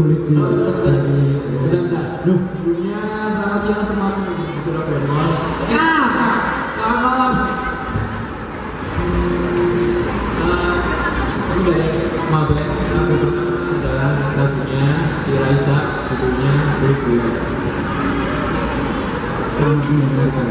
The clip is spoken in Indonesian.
kulit dari Udah, udah. Sebelumnya selamat siang semua di Surabaya. Ya. Selamat malam. Eh, dari pertama adalah lagunya si Raisa, judulnya Ribu. selamat mendengarkan.